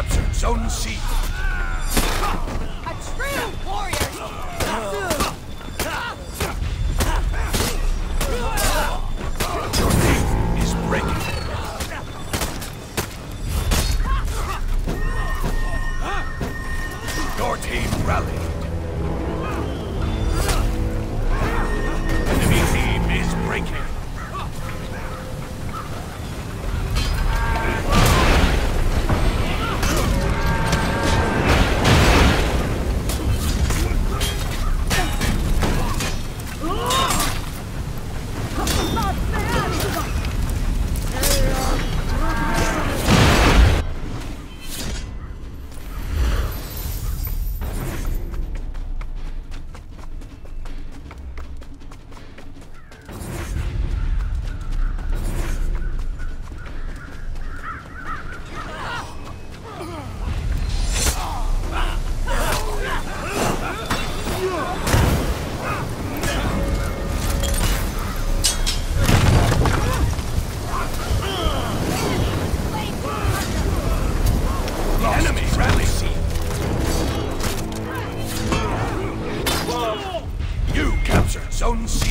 captured Zone C. captured Zone C.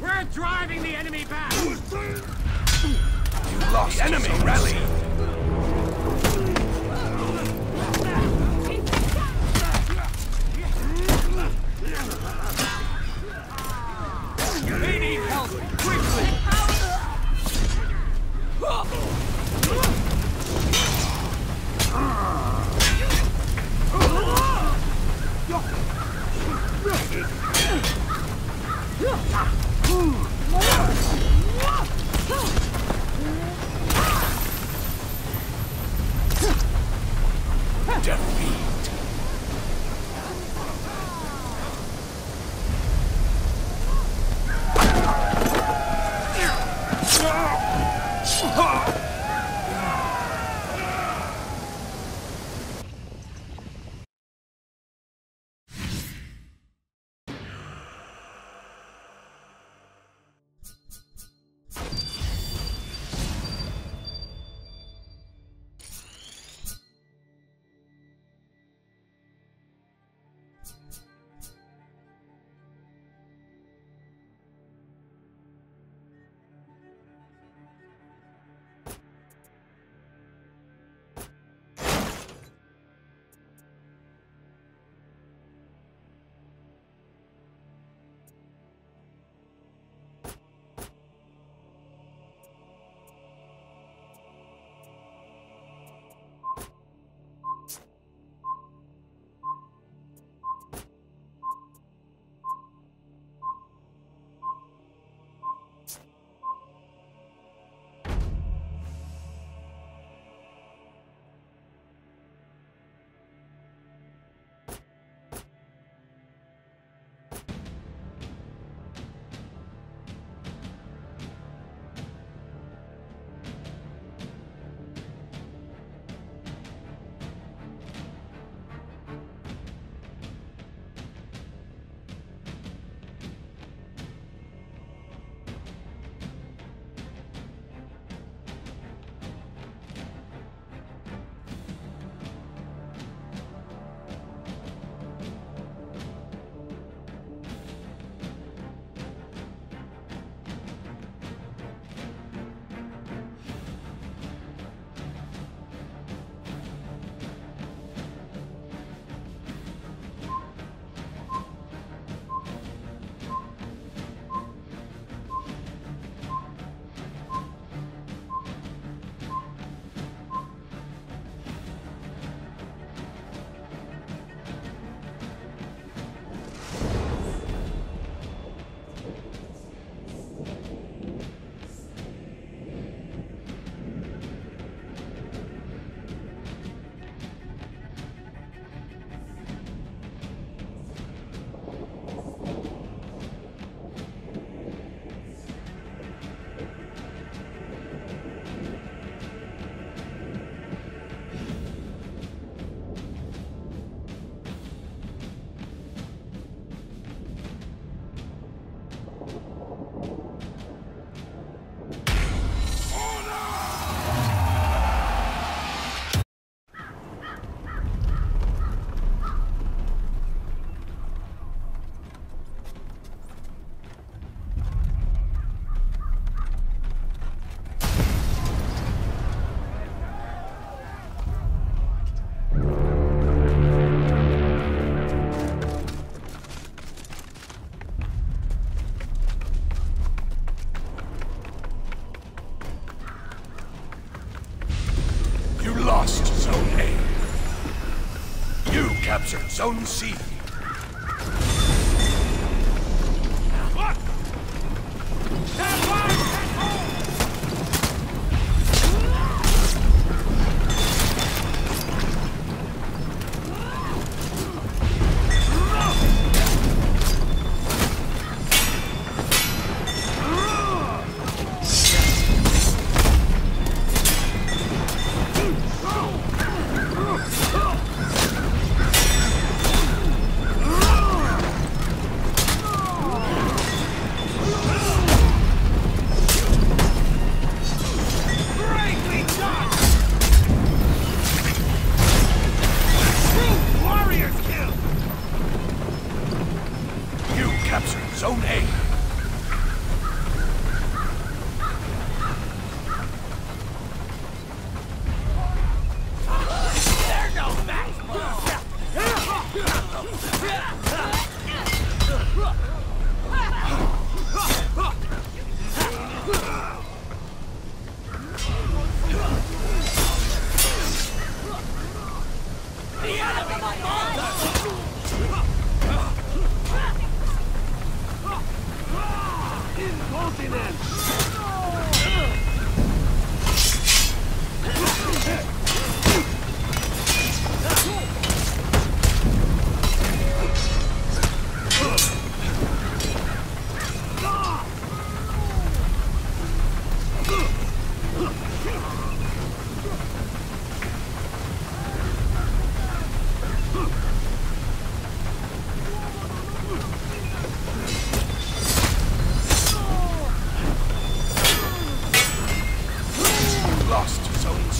We're driving the enemy back! You lost. The enemy rally. Zone C. Bravely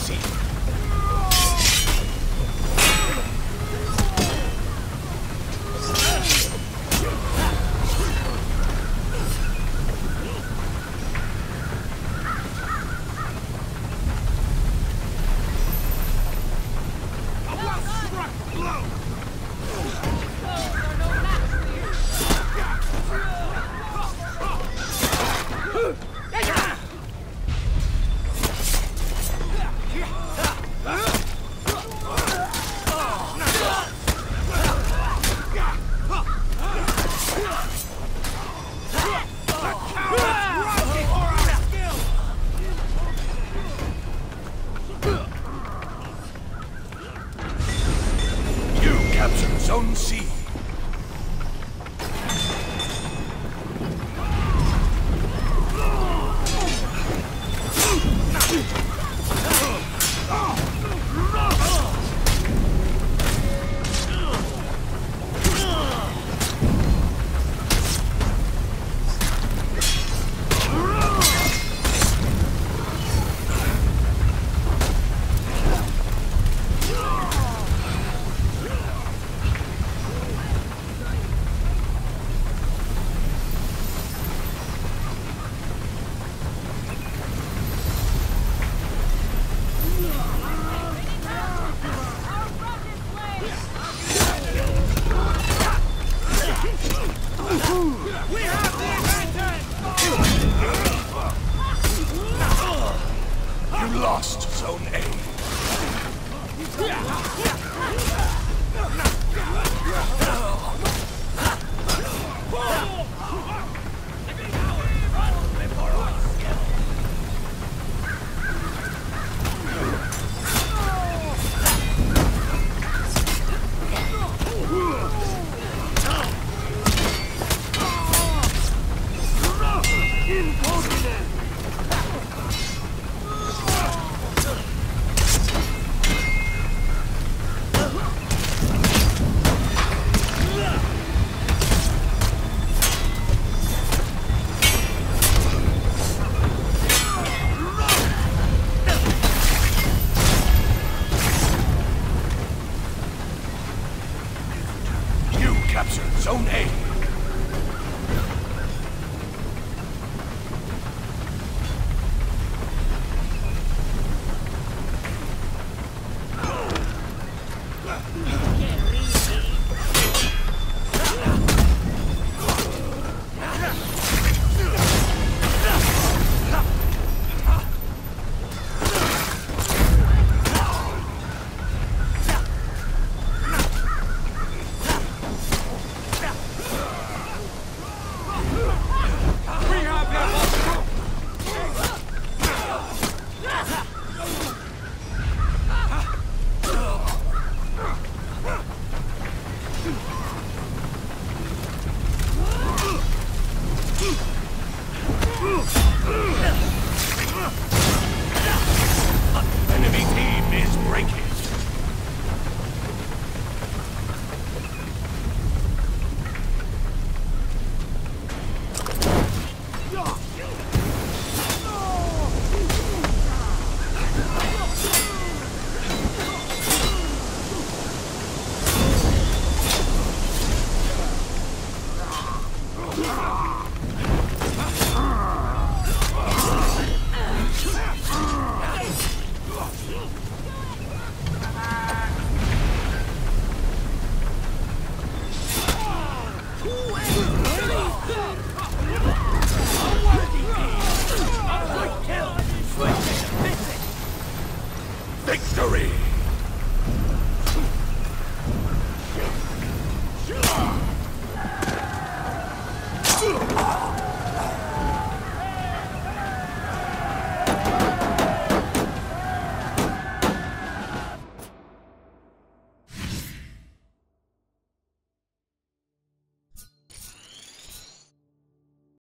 Zone